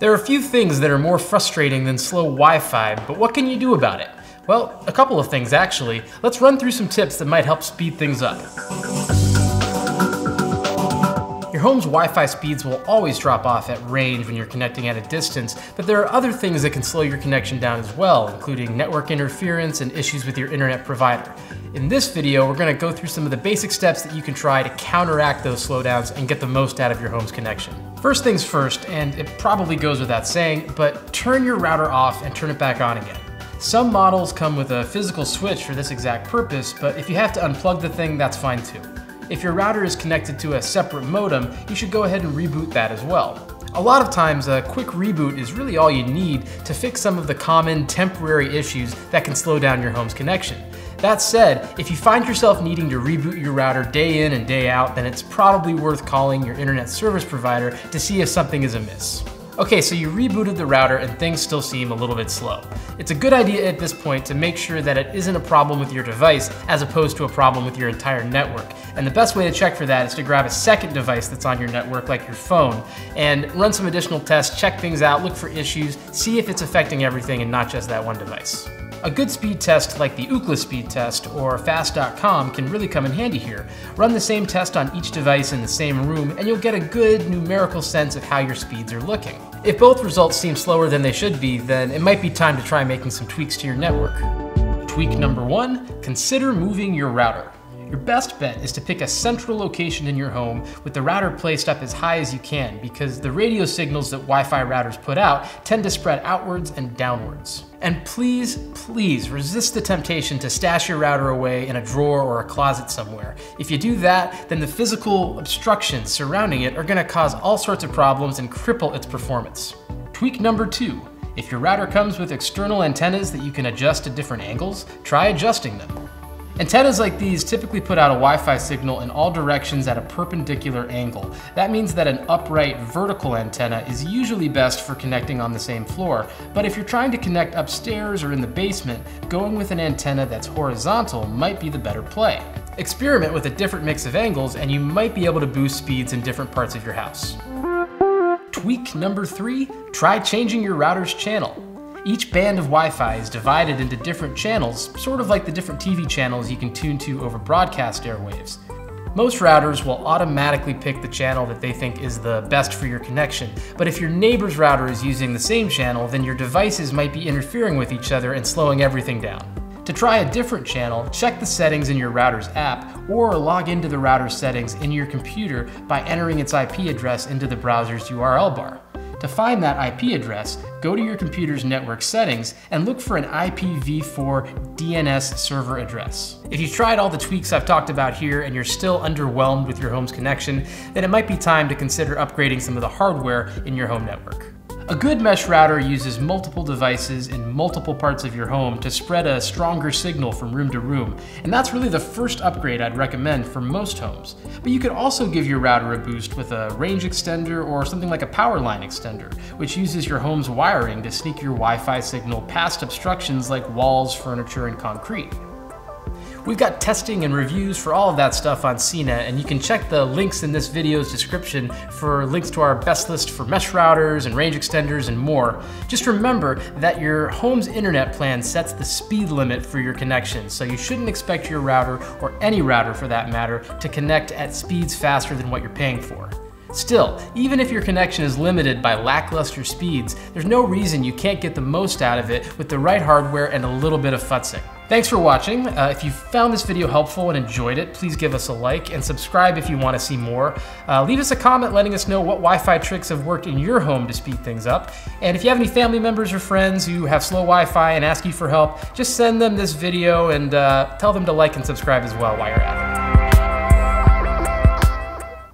There are a few things that are more frustrating than slow Wi-Fi, but what can you do about it? Well, a couple of things actually. Let's run through some tips that might help speed things up. Your home's Wi-Fi speeds will always drop off at range when you're connecting at a distance, but there are other things that can slow your connection down as well, including network interference and issues with your internet provider. In this video, we're gonna go through some of the basic steps that you can try to counteract those slowdowns and get the most out of your home's connection. First things first, and it probably goes without saying, but turn your router off and turn it back on again. Some models come with a physical switch for this exact purpose, but if you have to unplug the thing, that's fine too. If your router is connected to a separate modem, you should go ahead and reboot that as well. A lot of times, a quick reboot is really all you need to fix some of the common temporary issues that can slow down your home's connection. That said, if you find yourself needing to reboot your router day in and day out, then it's probably worth calling your internet service provider to see if something is amiss. Okay, so you rebooted the router and things still seem a little bit slow. It's a good idea at this point to make sure that it isn't a problem with your device as opposed to a problem with your entire network. And the best way to check for that is to grab a second device that's on your network, like your phone, and run some additional tests, check things out, look for issues, see if it's affecting everything and not just that one device. A good speed test like the Ookla speed test or fast.com can really come in handy here. Run the same test on each device in the same room and you'll get a good numerical sense of how your speeds are looking. If both results seem slower than they should be, then it might be time to try making some tweaks to your network. Tweak number one, consider moving your router. Your best bet is to pick a central location in your home with the router placed up as high as you can because the radio signals that Wi-Fi routers put out tend to spread outwards and downwards. And please, please resist the temptation to stash your router away in a drawer or a closet somewhere. If you do that, then the physical obstructions surrounding it are gonna cause all sorts of problems and cripple its performance. Tweak number two, if your router comes with external antennas that you can adjust at different angles, try adjusting them. Antennas like these typically put out a Wi-Fi signal in all directions at a perpendicular angle. That means that an upright vertical antenna is usually best for connecting on the same floor, but if you're trying to connect upstairs or in the basement, going with an antenna that's horizontal might be the better play. Experiment with a different mix of angles and you might be able to boost speeds in different parts of your house. Tweak number three, try changing your router's channel. Each band of Wi-Fi is divided into different channels, sort of like the different TV channels you can tune to over broadcast airwaves. Most routers will automatically pick the channel that they think is the best for your connection, but if your neighbor's router is using the same channel, then your devices might be interfering with each other and slowing everything down. To try a different channel, check the settings in your router's app or log into the router's settings in your computer by entering its IP address into the browser's URL bar. To find that IP address, go to your computer's network settings and look for an IPv4 DNS server address. If you've tried all the tweaks I've talked about here and you're still underwhelmed with your home's connection, then it might be time to consider upgrading some of the hardware in your home network. A good mesh router uses multiple devices in multiple parts of your home to spread a stronger signal from room to room, and that's really the first upgrade I'd recommend for most homes. But you could also give your router a boost with a range extender or something like a power line extender, which uses your home's wiring to sneak your Wi-Fi signal past obstructions like walls, furniture, and concrete. We've got testing and reviews for all of that stuff on CNET, and you can check the links in this video's description for links to our best list for mesh routers and range extenders and more. Just remember that your home's internet plan sets the speed limit for your connection, so you shouldn't expect your router, or any router for that matter, to connect at speeds faster than what you're paying for. Still, even if your connection is limited by lackluster speeds, there's no reason you can't get the most out of it with the right hardware and a little bit of futzing. Thanks for watching. Uh, if you found this video helpful and enjoyed it, please give us a like and subscribe if you want to see more. Uh, leave us a comment letting us know what Wi-Fi tricks have worked in your home to speed things up. And if you have any family members or friends who have slow Wi-Fi and ask you for help, just send them this video and uh, tell them to like and subscribe as well while you're at it.